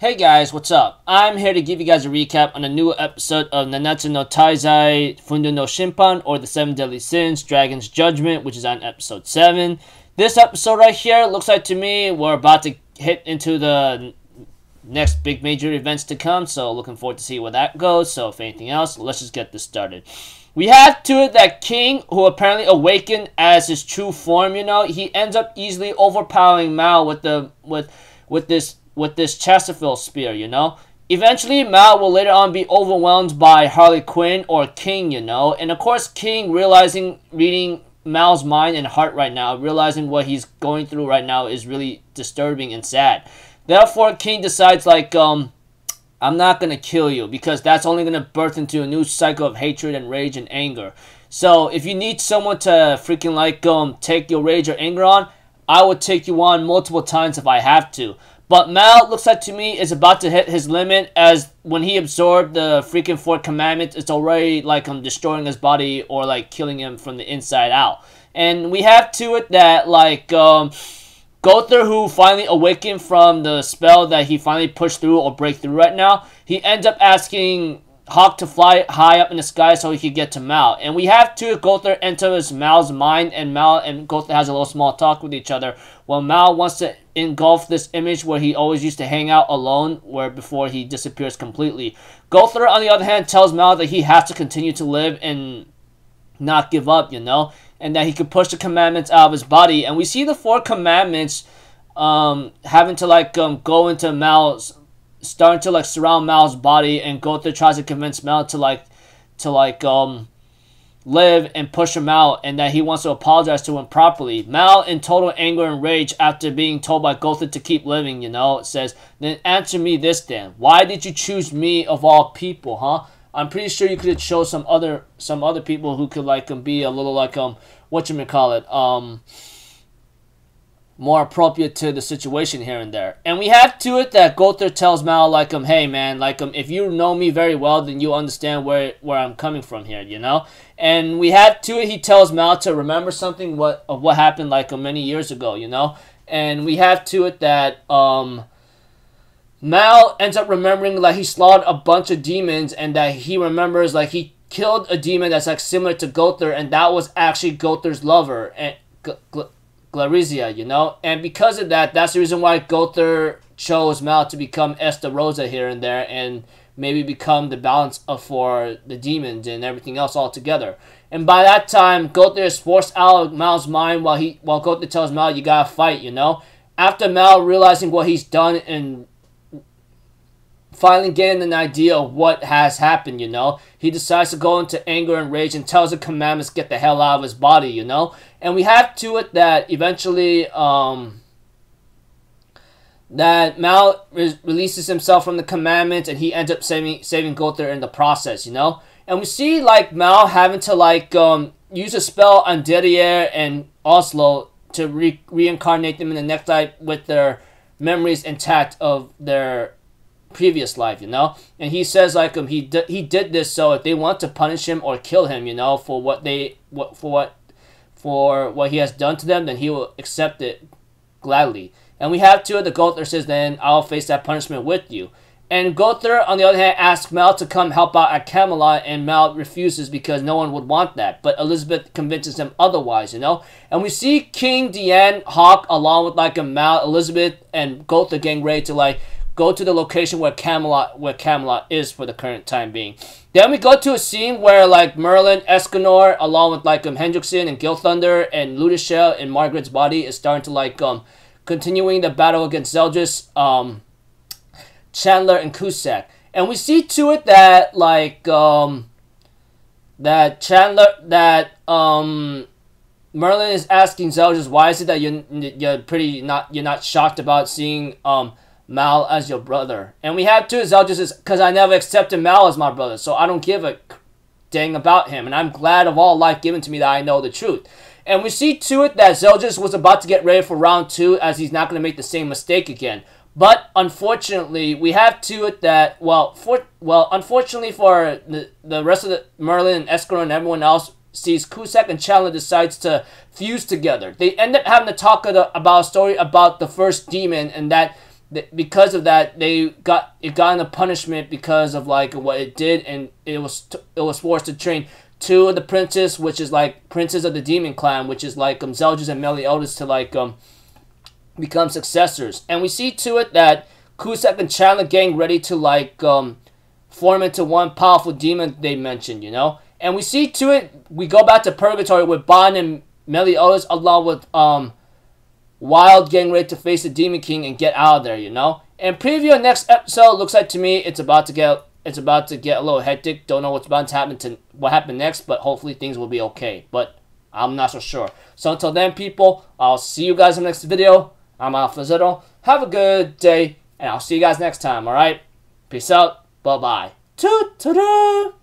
Hey guys, what's up? I'm here to give you guys a recap on a new episode of Nanatsu no Taizai Fundo no Shimpan or the Seven Deadly Sins Dragon's Judgment, which is on episode 7. This episode right here looks like to me we're about to hit into the next big major events to come, so looking forward to see where that goes. So if anything else, let's just get this started. We have to it that King, who apparently awakened as his true form, you know, he ends up easily overpowering Mao with the with with this with this Chastiefol spear, you know? Eventually, Mao will later on be overwhelmed by Harlequin or King, you know? And of course, King, realizing, reading Mao's mind and heart right now, realizing what he's going through right now is really disturbing and sad. Therefore, King decides, like, um, I'm not gonna kill you because that's only gonna birth into a new cycle of hatred and rage and anger. So, if you need someone to freaking, like, um, take your rage or anger on, I would take you on multiple times if I have to. But Mal looks like to me is about to hit his limit as when he absorbed the freaking four commandments, it's already like um, destroying his body or like killing him from the inside out. And we have to it that like um Gowther, who finally awakened from the spell that he finally pushed through or break through right now, he ends up asking Hawk to fly high up in the sky so he could get to Mal. And we have to Gowther enters Mal's mind, and Mal and Gowther has a little small talk with each other. Well, Mal wants to engulf this image where he always used to hang out alone, where before he disappears completely. Gowther, on the other hand, tells Mal that he has to continue to live and not give up, you know, and that he could push the commandments out of his body. And we see the four commandments um, having to like um, go into Mao's starting to like surround Mal's body, and Gowther tries to convince Mal to like to like um live and push him out, and that he wants to apologize to him properly. Mal, in total anger and rage after being told by Gowther to keep living, you know, says, "Then answer me this, then. Why did you choose me of all people, huh?" I'm pretty sure you could have chose some other some other people who could like um, be a little like um what you call it um more appropriate to the situation here and there. And we have to it that Gowther tells Mal like um, hey man, like um, if you know me very well, then you understand where where I'm coming from here, you know. And we have to it. He tells Mal to remember something what of what happened like um, many years ago, you know. And we have to it that um. Mao ends up remembering like he slaughtered a bunch of demons and that he remembers like he killed a demon that's like similar to Gowther and that was actually Gowther's lover and Glariza, you know? And because of that, that's the reason why Gowther chose Mal to become Estarossa here and there and maybe become the balance for the demons and everything else altogether. And by that time, Gowther is forced out of Mao's mind while he while Gowther tells Mal you gotta fight, you know? After Mal realizing what he's done and finally getting an idea of what has happened, you know. He decides to go into anger and rage and tells the commandments get the hell out of his body, you know. And we have to it that eventually um, that Mal re- releases himself from the commandments and he ends up saving saving Gowther in the process, you know. And we see like Mal having to like um, use a spell on Derieri and Oslo to re- reincarnate them in the next life with their memories intact of their previous life, you know. And he says like um he he did this so if they want to punish him or kill him, you know, for what they what for what for what he has done to them, then he will accept it gladly. And we have two of the Gowther says then I'll face that punishment with you. And Gowther, on the other hand, asks Mal to come help out at Camelot, and Mal refuses because no one would want that. But Elizabeth convinces him otherwise, you know? And we see King, Diane, Hawk, along with like a Mal, Elizabeth, and Gowther getting ready to like go to the location where Camelot where Camelot is for the current time being. Then we go to a scene where like Merlin, Escanor, along with like um Hendrickson and Gilthunder and Lutetia and Margaret's body is starting to like um continuing the battle against Zeldris, um Chandler and Cusack. And we see to it that like um that Chandler that um Merlin is asking Zeldris why is it that you you're pretty not you're not shocked about seeing um Mal as your brother. And we have two Zeldris because I never accepted Mal as my brother, so I don't give a dang about him. And I'm glad of all life given to me that I know the truth. And we see to it that Zeldris was about to get ready for round two as he's not going to make the same mistake again. But unfortunately, we have to it that well, for well, unfortunately for the, the rest of the Merlin and Escanor and everyone else sees Cusack and Chandler decides to fuse together. They end up having to talk about a story about the first demon and that because of that they got it got in a punishment because of like what it did and it was it was forced to train two of the princes which is like princes of the demon clan which is like um Zeldris and Meliodas to like um become successors. And we see to it that Cusack and Chandler gang ready to like um form into one powerful demon they mentioned you know? And we see to it we go back to purgatory with Ban and Meliodas along with um Wild getting ready to face the Demon King and get out of there, you know? And preview of next episode looks like to me it's about to get it's about to get a little hectic. Don't know what's about to happen to what happened next, but hopefully things will be okay. But I'm not so sure. So until then, people, I'll see you guys in the next video. I'm Alpha Zero. Have a good day, and I'll see you guys next time, alright? Peace out. Bye-bye. Toot-toot-toot!